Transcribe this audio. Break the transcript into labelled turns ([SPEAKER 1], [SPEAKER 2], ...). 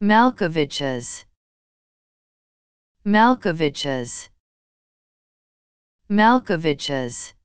[SPEAKER 1] Malkoviches. Malkoviches. Malkoviches.